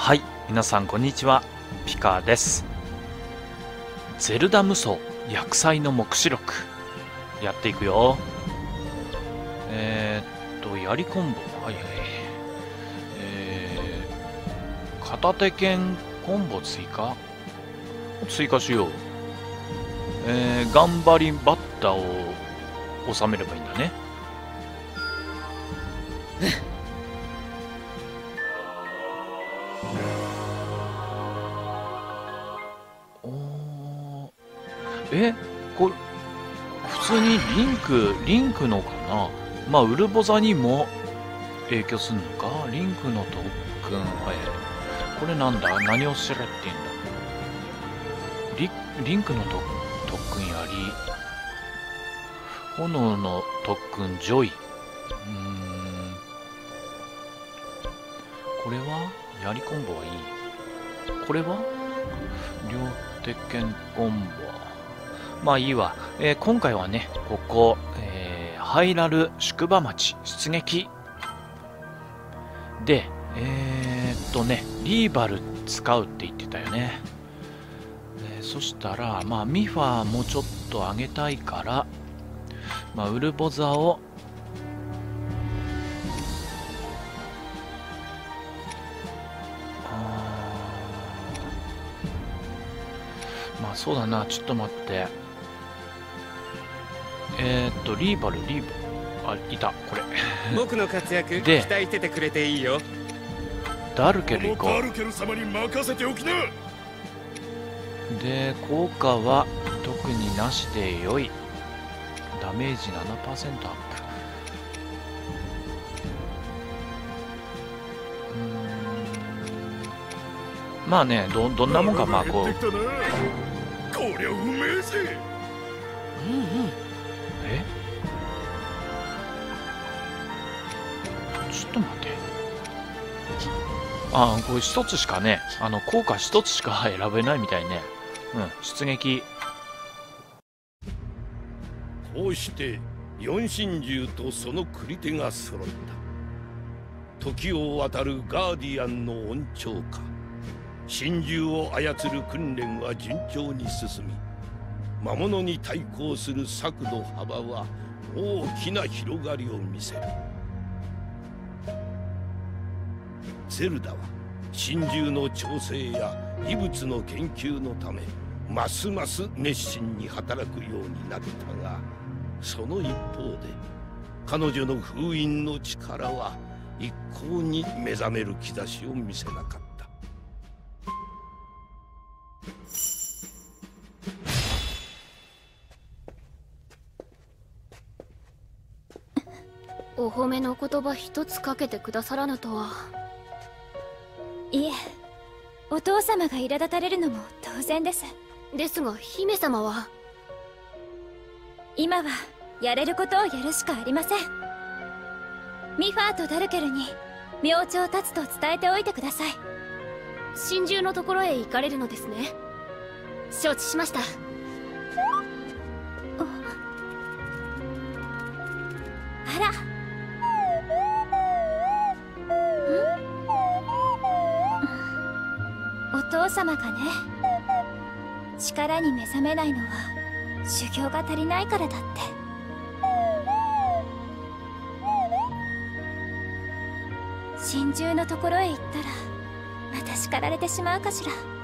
はい皆さんこんにちは。ピカです。ゼルダ無双薬剤の目視録。やっていくよ。えー、っと槍コンボはいはい。えー、片手剣コンボ追加？追加しよう。えー、頑張りバッタを収めればいいんだね。クリンクのかな？まあウルボザにも影響するのか？リンクの特訓はい。これなんだ？何をしれって言うんだ？リリンクの特特訓やり。炎の特訓ジョイ。うーん。これは？槍コンボはいい。これは？両手剣コンボ。まあいいわ、えー今回はねここ、えーハイラル宿場町出撃。でえーっとねリーバル使うって言ってたよね、えーそしたらまあミファーもちょっと上げたいからまあウルボザをまあそうだな。ちょっと待って。えー、っとリーバルリーバル。あいた。これ。僕の活躍期で待しててくれていいよ。ダルケル行こう。ダルケル様に任せておきな。で効果は特になしで良い。ダメージ7%アップ。まあねどどんなもんかまあこう。こりゃうめえぜえあこれ一つしかねあの効果一つしか選べないみたいね。うん出撃。こうして四神獣とその繰り手が揃った。時を渡るガーディアンの恩寵か。神獣を操る訓練は順調に進み魔物に対抗する策の幅は大きな広がりを見せる。ゼルダは神獣の調整や異物の研究のためますます熱心に働くようになったがその一方で彼女の封印の力は一向に目覚める兆しを見せなかった。お褒めの言葉一つかけてくださらぬとは。いえお父様が苛立たれるのも当然です。ですが姫様は？今はやれることをやるしかありません。ミファーとダルケルに明朝立つと伝えておいてください。神獣のところへ行かれるのですね。承知しました。あら父様がね。力に目覚めないのは修行が足りないからだって。神獣のところへ行ったらまた叱られてしまうかしら。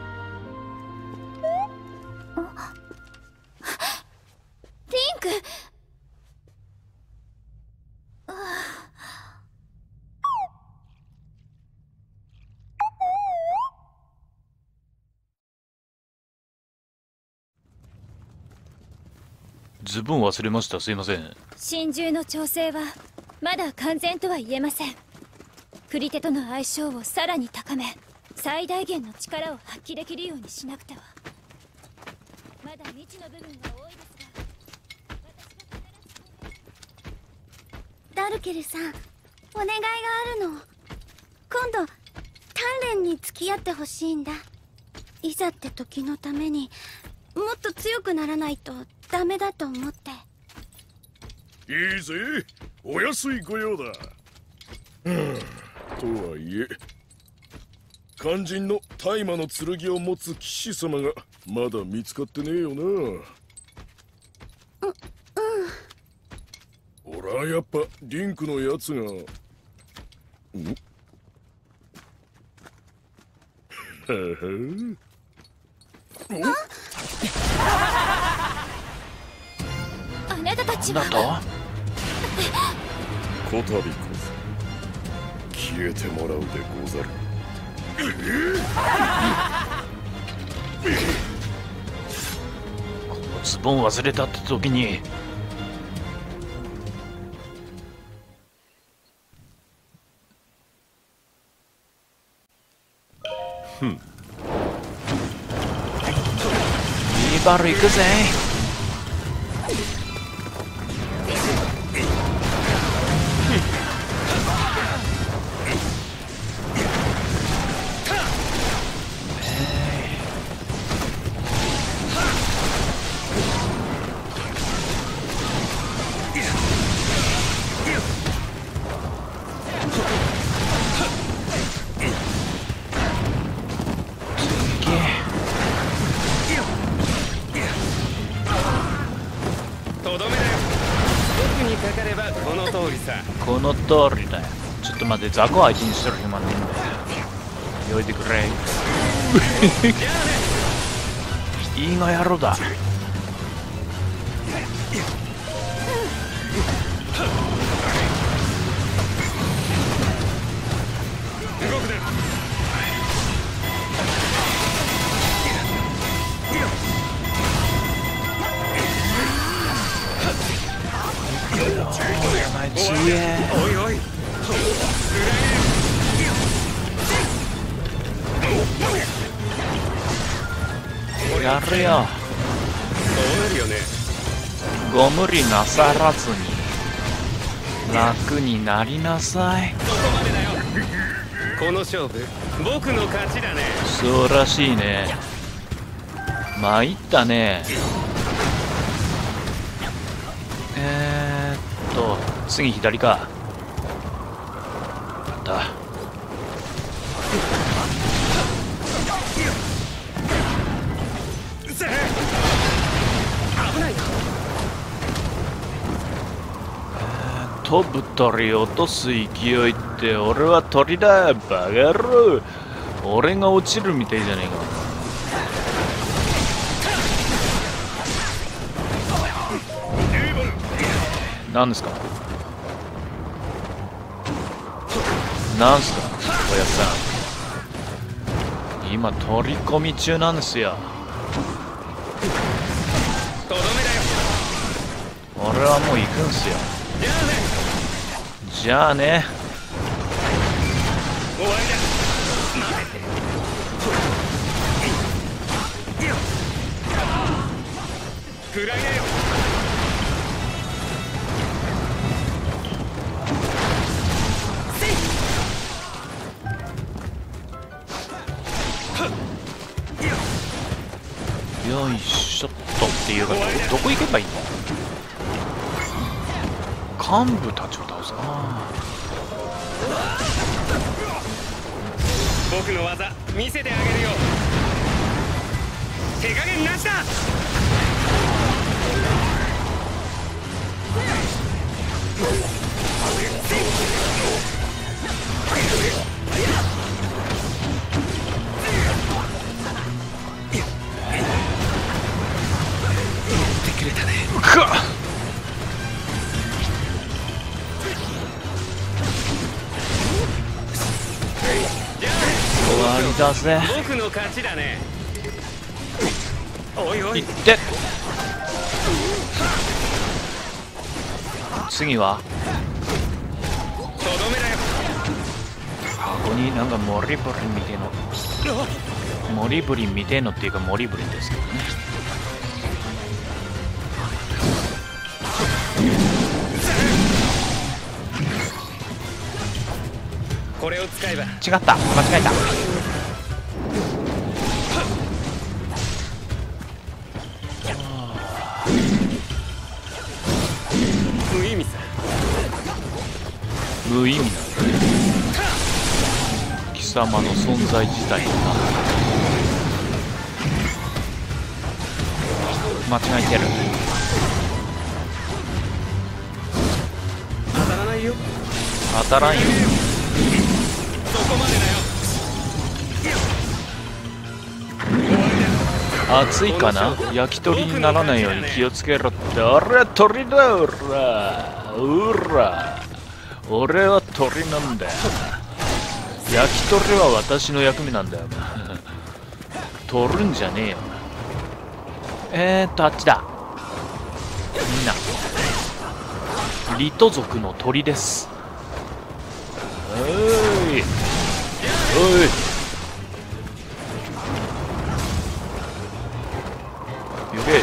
ズボン忘れました。すいません。神獣の調整はまだ完全とは言えません。クリテとの相性をさらに高め最大限の力を発揮できるようにしなくては。まだ未知の部分が多いですがダルケルさんお願いがあるの。今度鍛錬に付き合ってほしいんだ。いざって時のためにもっと強くならないとダメだと思って。いいぜ。お安い御用だ。とはいえ肝心の大麻の剣を持つ騎士様がまだ見つかってねえよな。ううん俺はやっぱリンクのやつが。ん？は あなたたちは。なんだとこたびこそ消えてもらうでござる。このズボン忘れたって時に。い。いバル行くぜちょっと待って雑魚相手にしてる暇ねえんだよよいてくれ。いいが野郎だやるよそうなるよね。ご無理なさらずに。楽になりなさい。そこまでだよこの勝負僕の勝ちだね。そうらしいね。参ったね。えー、っと次左か飛ぶ鳥落とす勢いって俺は鳥だバカ野郎。俺が落ちるみたいじゃねえか。何ですか？なんすか？おやっさん。今取り込み中なんですよ。俺はもう行くんすよ。じゃあね。終わりだ食らいなよよいしょっと。っていうかどこ行けばいいの？幹部たちを僕の技見せてあげるよ。手加減なしだ。ーくっ終わりだぜあ僕の勝ちだね。おいおい。行って。次は？とどめだよ。ここになんかモリブリンみてえの。モリブリンみてえのっていうかモリブリンですけどね。これを使えば。違った。間違えた無意味な貴様の存在自体が。間違えてる。当たらないよ。当たらんよ。そこまで熱いかな？焼き鳥にならないように気をつけろって。俺は鳥だおらうら俺は鳥なんだよ。焼き鳥は私の役目なんだよ。取るんじゃねえよ。えーっとあっちだ。みんな。リト族の鳥です。おい。おい。ゆけ。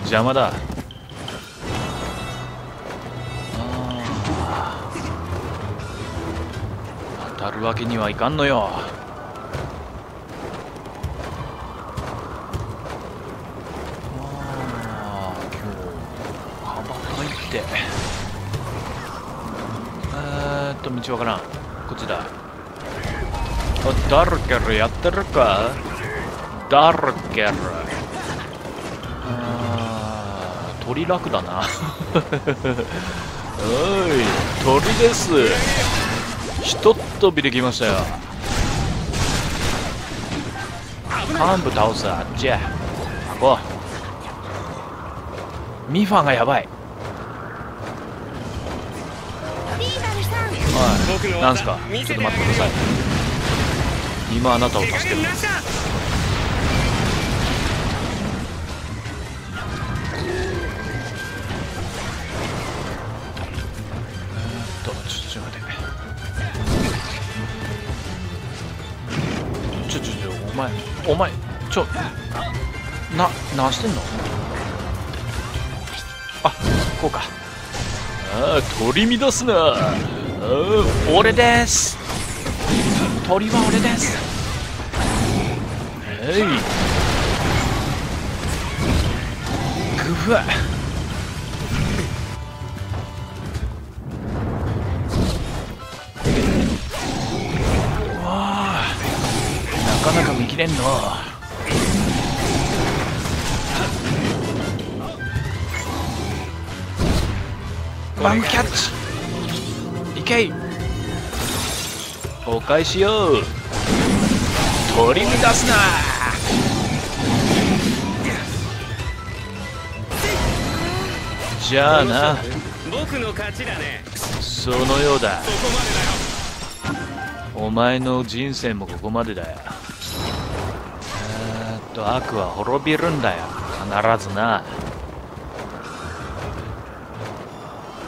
邪魔だ。わけにはいかんのよ。あー今日羽ばたいて。えーっと道わからん。こっちだ。あダルケルやってるか？ダルケル。あー鳥楽だな。おい鳥です。ひとっ飛びできましたよ。幹部倒すあっちやこう。ミファがやばい。リーダルさん僕のおいなんすか？ちょっと待ってください。今あなたを助ける。何してんの？あこうか。ああ取り乱すな。ああ俺です。鳥は俺です。えい。グフ。わあなかなか見切れんのバンクキャッチ。いけい。お返しよ取り乱すな。じゃあな。僕の勝ちだね。そのようだ。そこまでだよお前の人生もここまでだよ。えーっと悪は滅びるんだよ。必ずな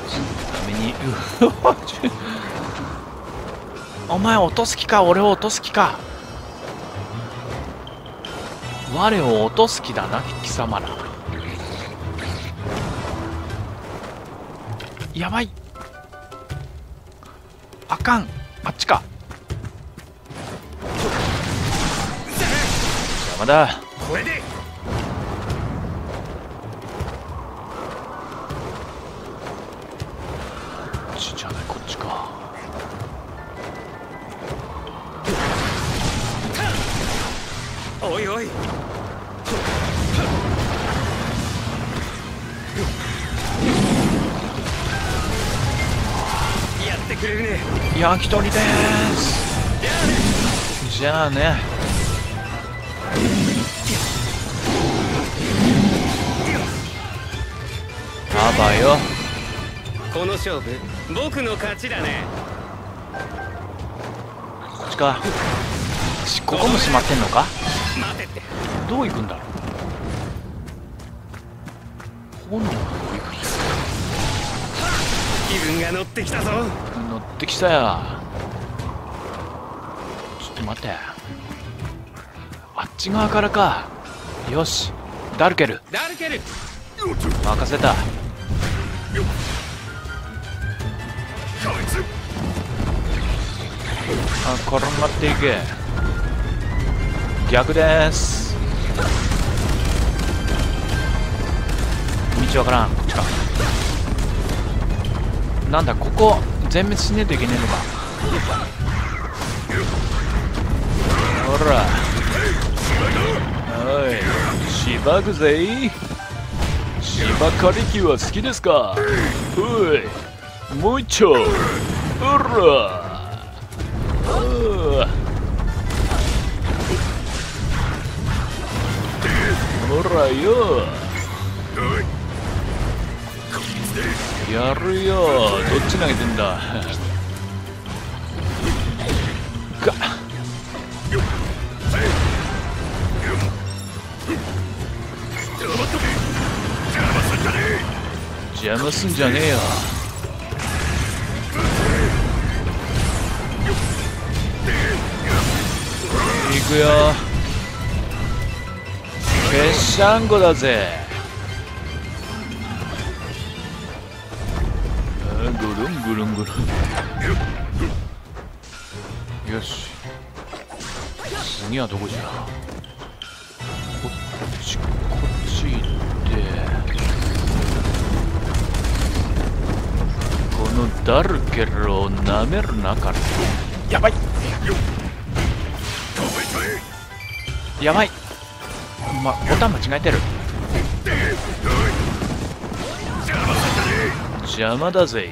そのためにうわちょ お前落とす気か俺を落とす気か。我を落とす気だな貴様ら。やばい。あかん。あっちか。邪魔だこれで。おいおい。やってくれるね。焼き鳥です。じゃあね。あばよ。この勝負僕の勝ちだね。こっちか。しここも閉まってんのか？って。どう行くんだ？ろう炎の方行く気分が乗ってきたぞ。乗ってきたよちょっと待って。あっち側からか。よし。ダルケル。ダルケル。任せた。あ転がっていけ逆です。道わからん。こっちか。なんだここ全滅しねえといけねえのか。ほら。おいしばくぜしばかりきは好きですか。おいもう一丁。ほら。らよ。やるよ。どっち投げてんだ。か。邪魔すんじゃねえよ。行くよ。ぺっしゃんこだぜぐるんぐるんぐるん。よし。次はどこじゃ？こっちこっち行って。このダルケロをなめるなから。やばい。やばいま、ボタン間違えてる。邪魔だぜ。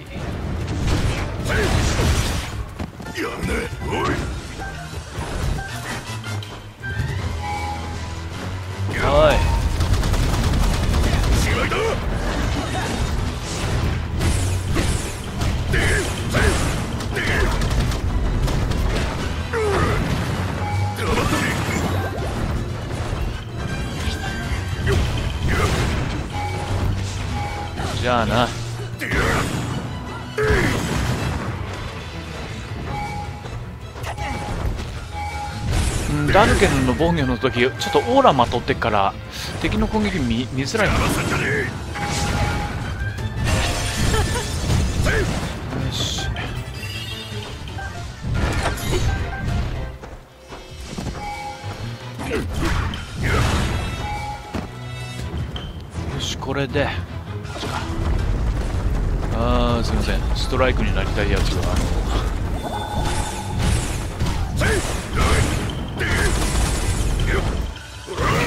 おい。じゃあな。ダルケンの防御の時ちょっとオーラまとってから敵の攻撃見見づらい。よし。よしこれで。すいません。ストライクになりたいやつは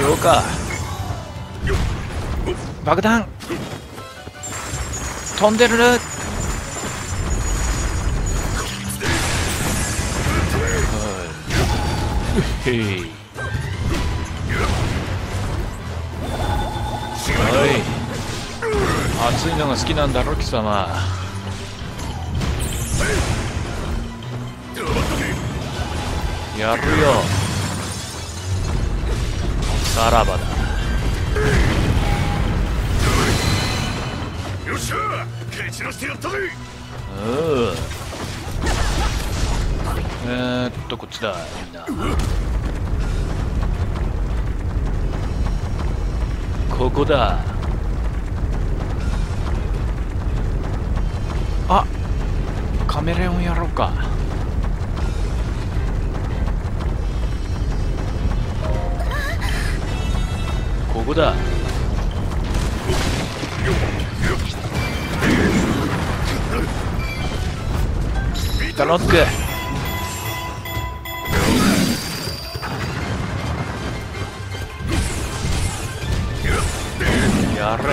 今日か爆弾。飛んでる。はい。へいはい。暑いのが好きなんだろ貴様やるよ。さらばだ。よっしゃ蹴散らしてやったぜ。うん。えー、っとこっちだみんな。ここだ。あカメレオンやろうかこだタロックやれ。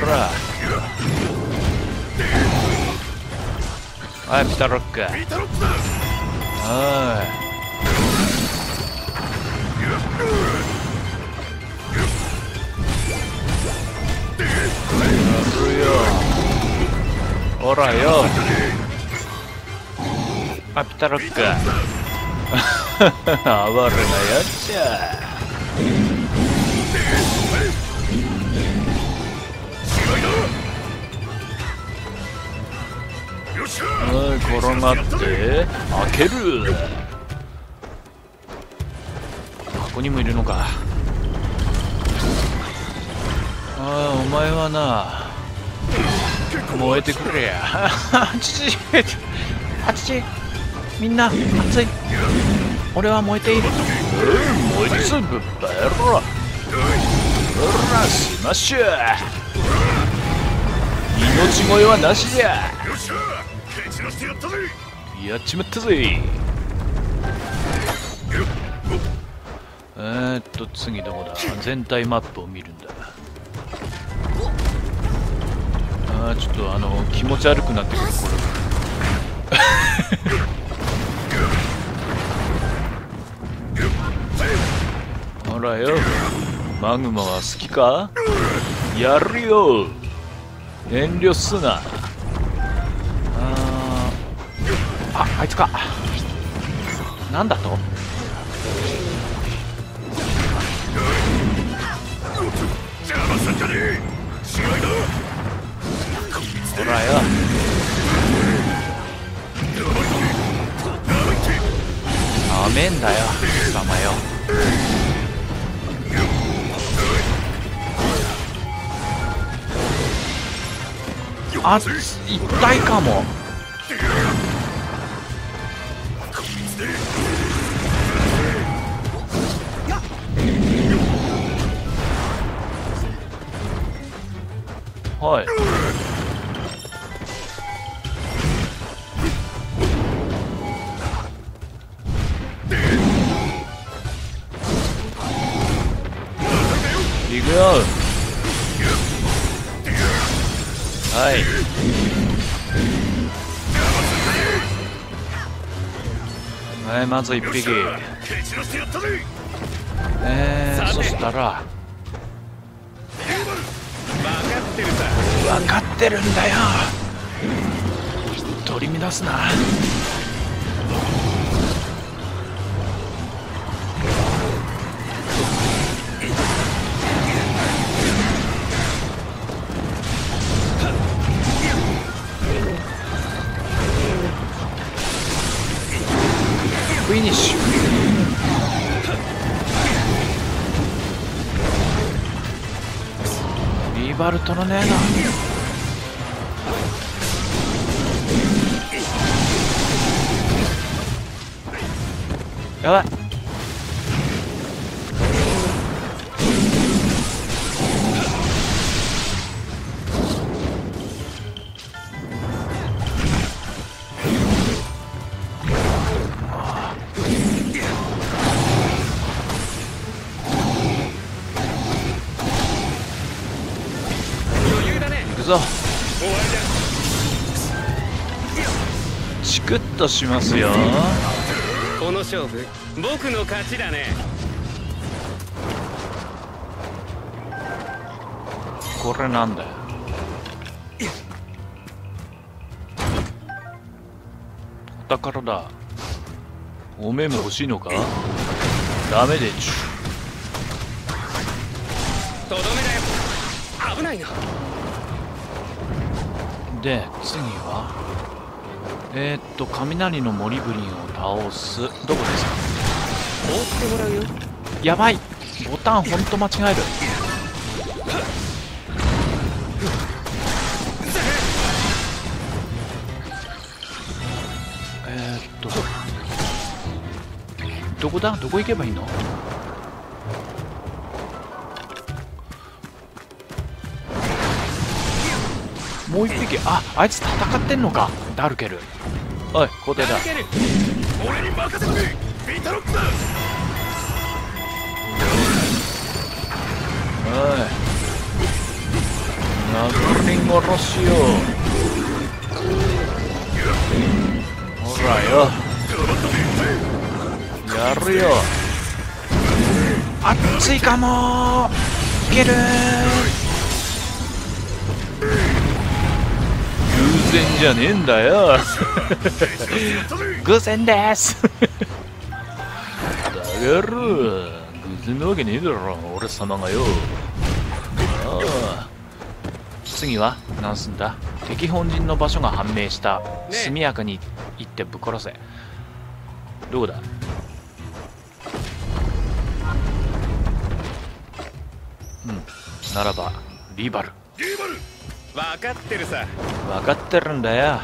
ほら。はいピタロックはい。ほらよあピタロック暴れなやっちゃはい転がって開けるここにもいるのかああお前はな燃えてくれや。あちちあちちみんな熱い。俺は燃えている。うん燃えつぶったやろほらスマッシュ命乞いはなしじゃやっちまったぜえー、っと次どこだ全体マップを見る。んだあちょっとあの気持ち悪くなってくるころ。ほらよ。マグマは好きか？やるよ。遠慮すな。あー。ああいつか。なんだと？ほらよダメんだよ貴様よ。あ痛いかも。はい。いまず一匹。えー、そしたら。分かってるさ。分かってるんだよ。取り乱すなフィニッシュ。リバルトのねえな。やばい。としますよ。この勝負僕の勝ちだね。これなんだよ。お宝だ。おめえも欲しいのか？ダメでちゅ。とどめだよ。危ないな。で次は？えー、っと雷のモリブリンを倒す。どこですか？追ってもらうよ。やばい。ボタンほんと間違える。えー、っとどこだ？どこ行けばいいの？もう一匹。ああいつ戦ってんのかダルケル。おい交代だ。俺に任せロックだおい。殴り殺しよ。ほらよ。やるよ。熱いかも。いける然じゃねえんだよ。偶然です。だから偶然なわけねえだろ。俺様がよ。ああ。次は何すんだ？敵本陣の場所が判明した。ね速やかに行ってぶっ殺せ。どこだ？うん。ならばリバル分かってるさ。分かってるんだよ。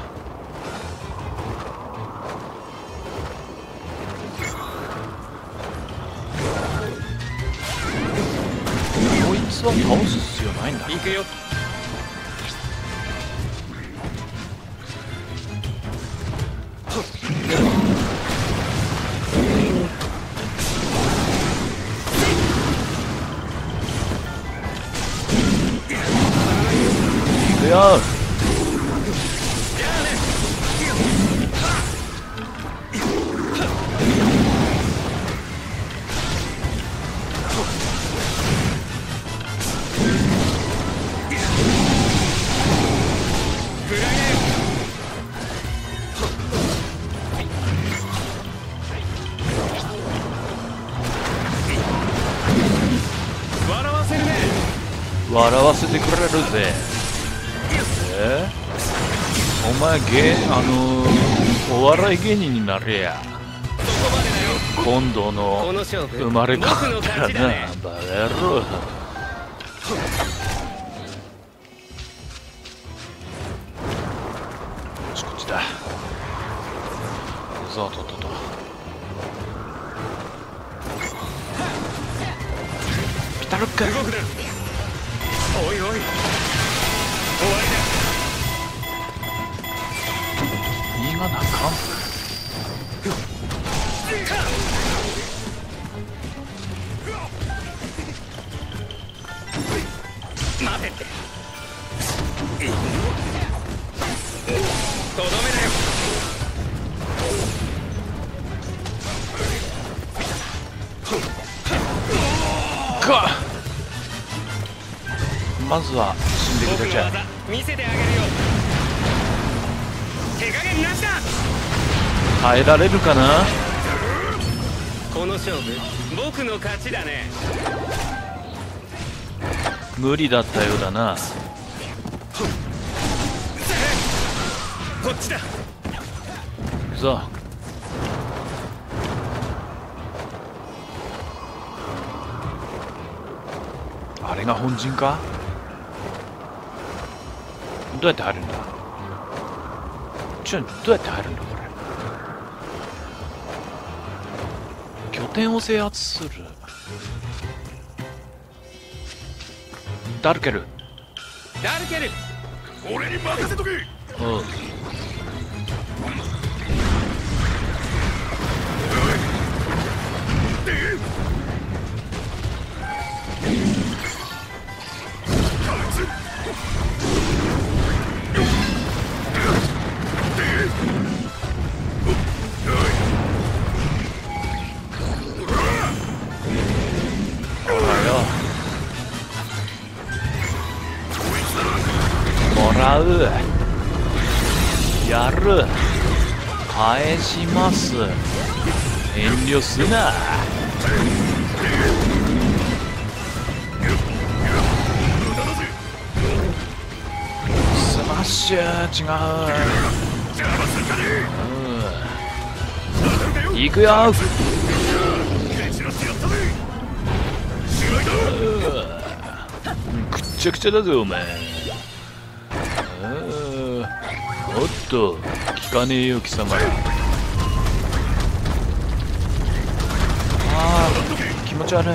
こいつは倒す必要ないんだ行くよお前芸あのーお笑い芸人になれや。今度の生まれ変わったらなバカ野郎。よしこっちだ。さあとっとと。ピタルッカ。ずは死んでくれちゃ技見せてあげるよ。手加減なしだ。耐えられるかな？この勝負僕の勝ちだね。無理だったようだな。こっちだ。さあ。あれが本陣か？どうやって入るんだ？ちょどうやって入るんだこれ？拠点を制圧する？ダルケル。ダルケル俺に任せとけ。うんな。スマッシュ違う。うん。行くよ。くっちゃくちゃだぜお前。うん。おっと聞かねえよ貴様。気持ち悪い。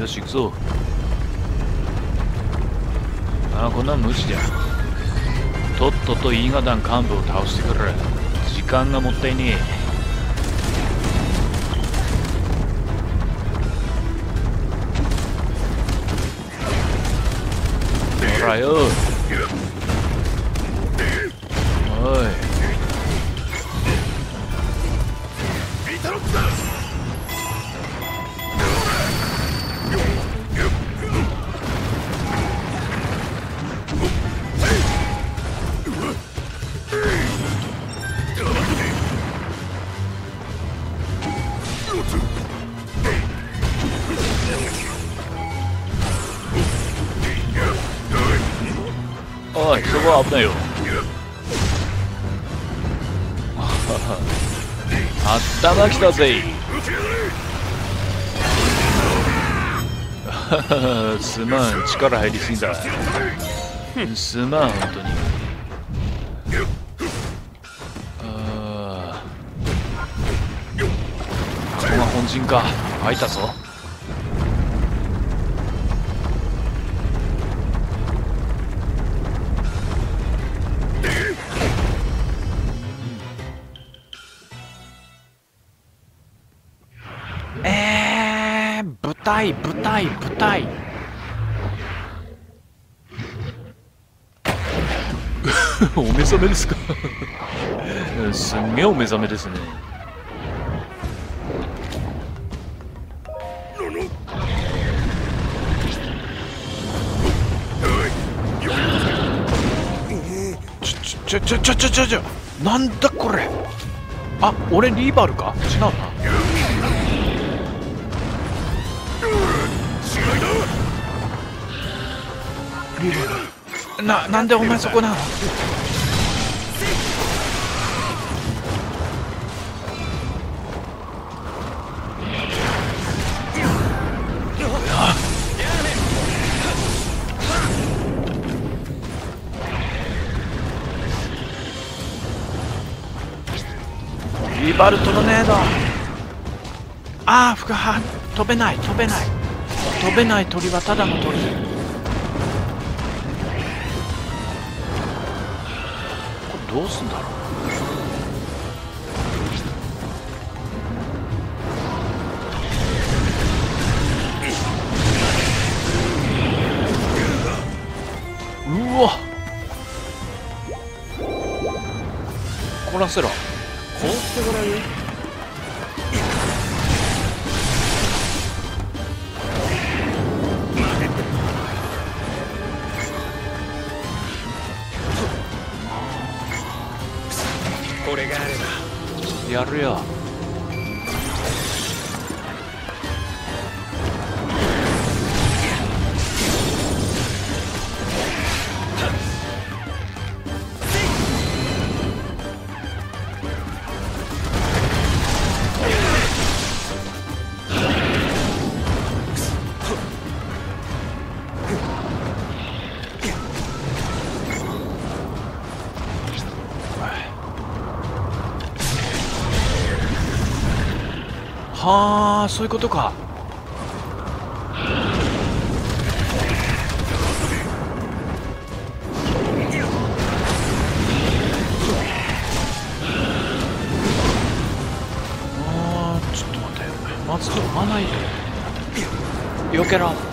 よし行くぞ。ああこんなん無視じゃ。とっととイーガダン幹部を倒してくれ。時間がもったいねえ。ほらよ。おいそこは危ないよ。頭きたぜ。すまん力入りすぎだ。すまん本当に。あー。ここが本陣か。開いたぞ。台舞台舞台。お目覚めですか？すんげえお目覚めですね。ちょちょちょちょちょちょなんだこれあ俺リーバルか違うなななんでお前そこなの？リバルトのネードああふかは飛べない飛べない。飛べない鳥はただの鳥。どうすんだろう？うわ。凝らせろ放ってごら。んよばそういうことか。ああちょっと待って。まず飛ばないとよけろ。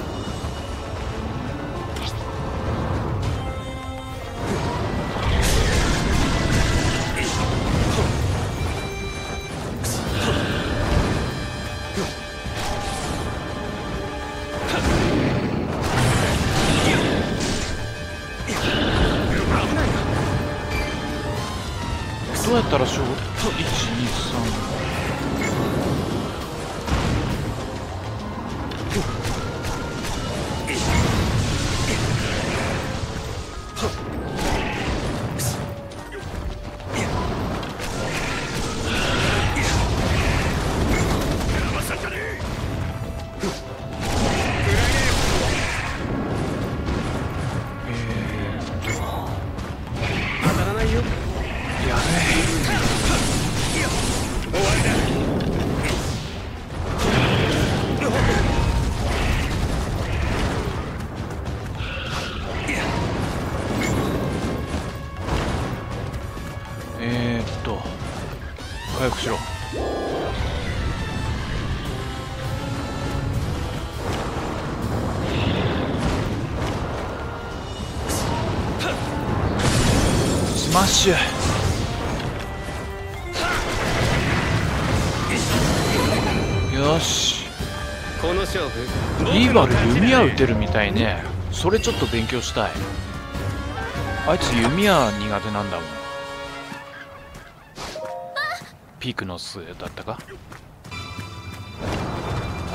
と回復しろ。スマッシュ。よし。この勝負リーバル弓矢撃てるみたいね。それちょっと勉強したい。あいつ弓矢苦手なんだもんピークの末だったか？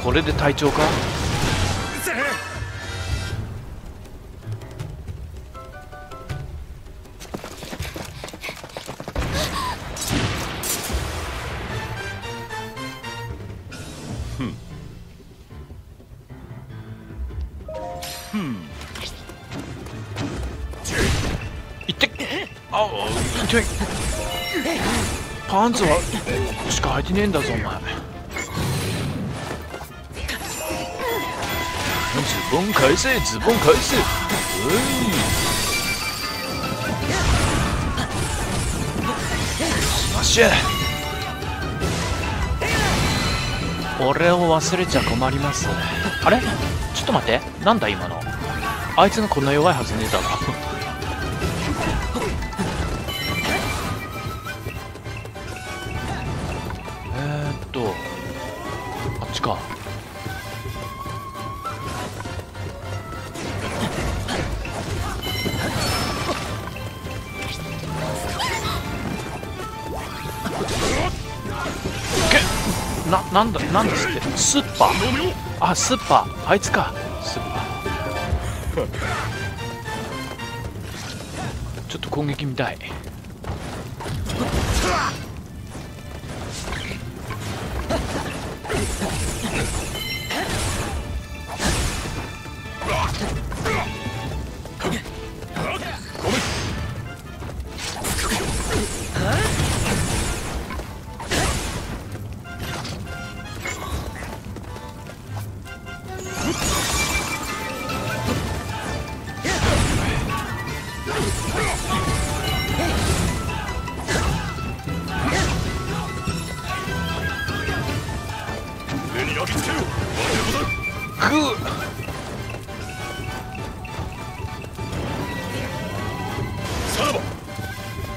これで隊長か？いってあ痛いパンツは？しか履いてねえんだぞお前。ズボン返せズボン返せ。おい。スマッシュ俺を忘れちゃ困ります。あれ？ちょっと待って。なんだ今の？あいつがこんな弱いはずねえだろ。なんだなんですって。スーパー。あスーパー。あいつか。スーパー。ちょっと攻撃みたい。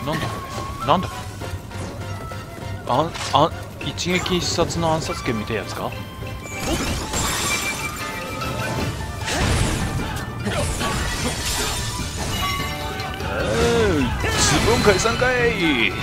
なんだこれ。なんだあんあん一撃必殺の暗殺剣みたいやつか？えーズボン解散かい。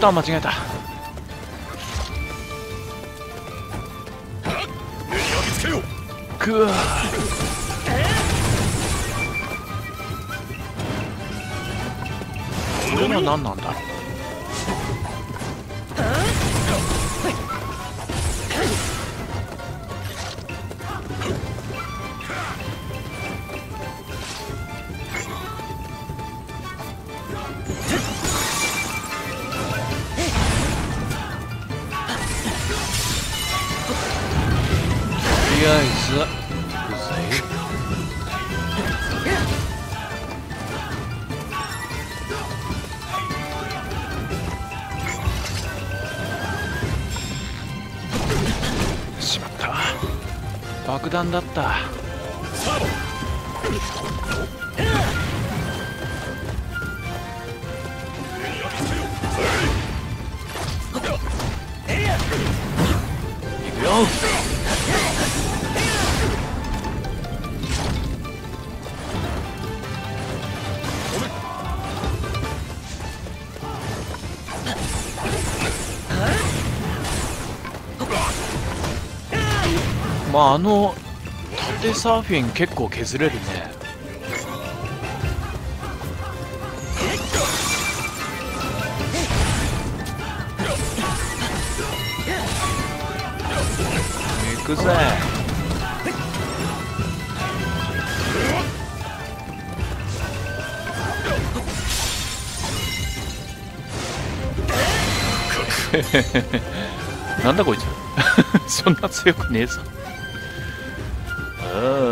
タン間違えた。上に焼き付けよぐわ。これは何なんだ？あえず行くぜしまった。爆弾だった。あの縦サーフィン結構削れるね。行くぜ。なんだこいつ。そんな強くねえぞ。あ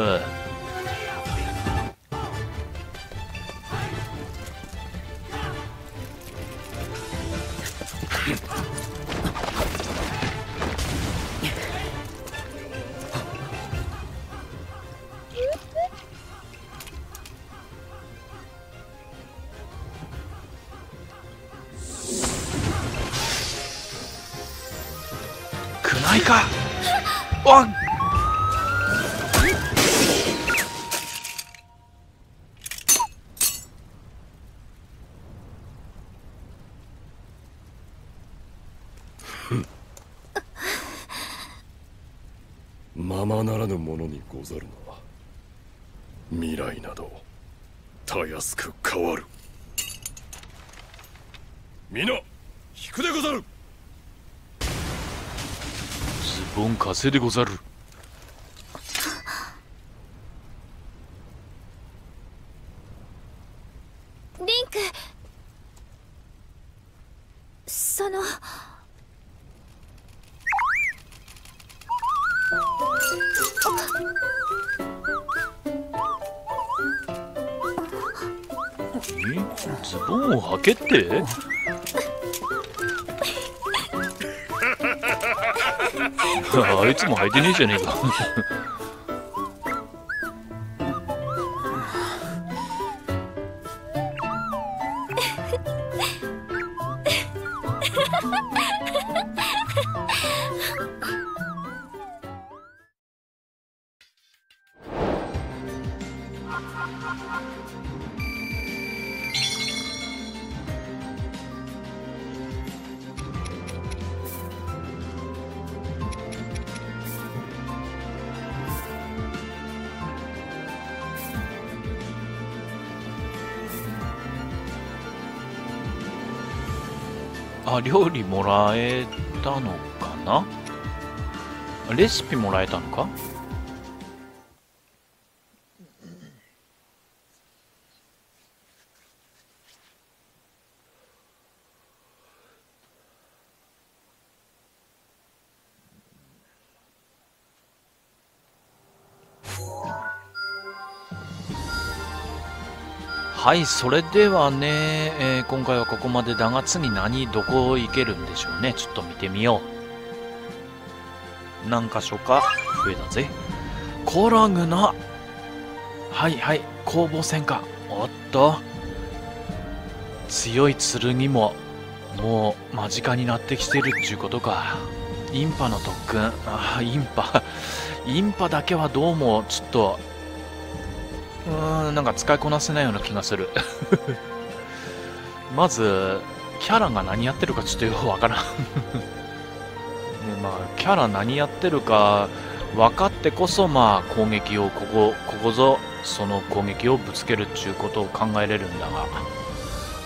せでござる？リンク。その。え？ズボンを履けって？あいつも履いてねえじゃねえか。料理もらえたのかな？レシピもらえたのか？はい、それではね、えー今回はここまでだが次何、どこ行けるんでしょうね。ちょっと見てみよう。何箇所か？増えたぜ。コラグナ。はいはい、攻防戦か。おっと。強い剣も、もう間近になってきてるっちゅうことか。インパの特訓。ああ、インパ。インパだけはどうも、ちょっと、うーん、なんか使いこなせないような気がする。まず、キャラが何やってるかちょっとよくわからん。ね、まあ、キャラ何やってるか分かってこそ、まあ、攻撃を、ここ、ここぞ、その攻撃をぶつけるっていうことを考えれるんだが。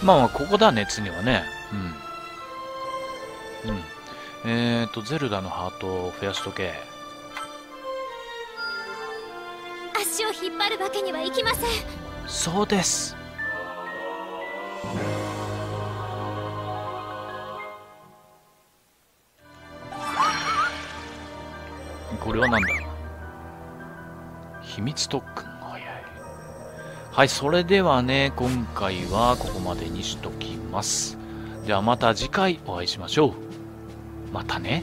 まあまあ、ここだね、次はね。うん。うん。えーと、ゼルダのハートを増やしとけ。足を引っ張るわけにはいきませんそうです。これは何だ？秘密特訓早い。はい、それではね、今回はここまでにしときます。ではまた次回お会いしましょう。またね。